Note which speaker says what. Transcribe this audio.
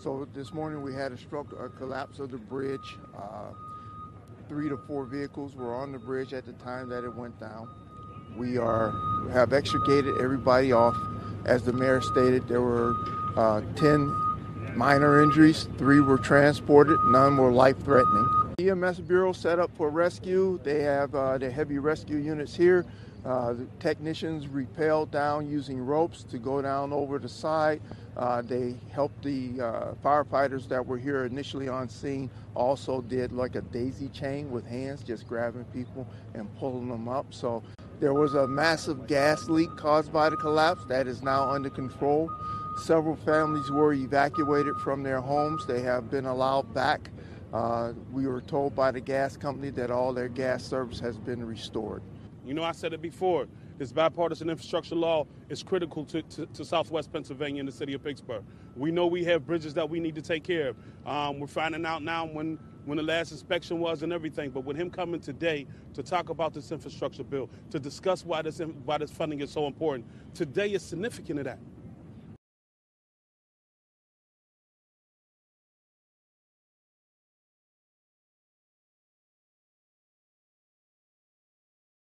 Speaker 1: so this morning we had a stroke, a collapse of the bridge. Uh, three to four vehicles were on the bridge at the time that it went down. We are have extricated everybody off. As the mayor stated, there were uh, 10 minor injuries. Three were transported. None were life-threatening. EMS Bureau set up for rescue. They have uh, the heavy rescue units here. Uh, the technicians rappelled down using ropes to go down over the side. Uh, they helped the uh, firefighters that were here initially on scene also did like a daisy chain with hands, just grabbing people and pulling them up. So there was a massive gas leak caused by the collapse that is now under control. Several families were evacuated from their homes. They have been allowed back. Uh, we were told by the gas company that all their gas service has been restored.
Speaker 2: You know, I said it before. This bipartisan infrastructure law is critical to, to, to, Southwest Pennsylvania and the city of Pittsburgh. We know we have bridges that we need to take care of. Um, we're finding out now when, when the last inspection was and everything. But with him coming today to talk about this infrastructure bill, to discuss why this, why this funding is so important, today is significant of that.